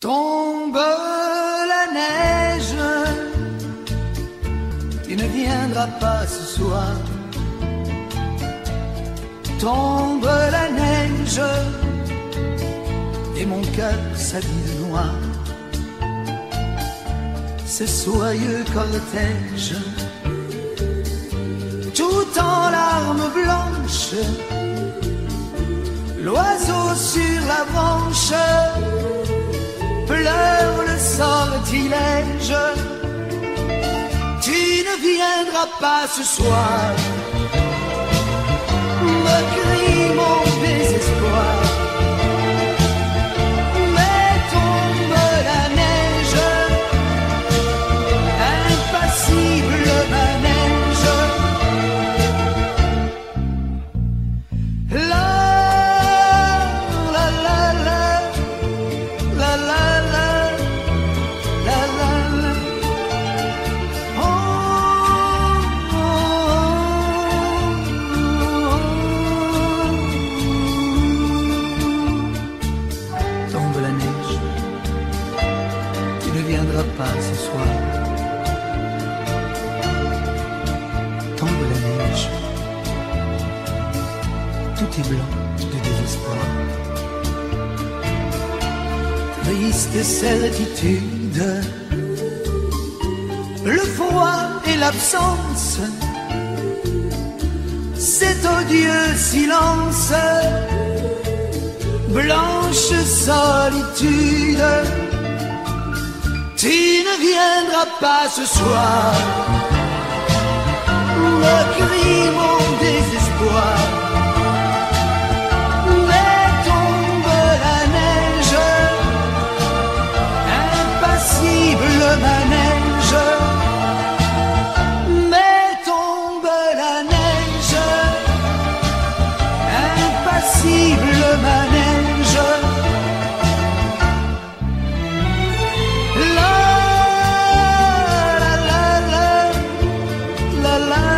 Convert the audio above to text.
Tombe la neige, tu ne viendras pas ce soir. Tombe la neige, et mon cœur s'habille noir. Ce soyeux cortège, tout en larmes blanches, l'oiseau sur la branche pleure le sortilège. Tu ne viendras pas ce soir, viendras pas ce soir. Tombe la neige, tout est blanc de désespoir. Triste certitude, le froid et l'absence, cet odieux silence, blanche solitude, tu ne viendras pas ce soir. Me crie mon désespoir. Mais tombe la neige, impassible le manège. Mais tombe la neige, impassible. love.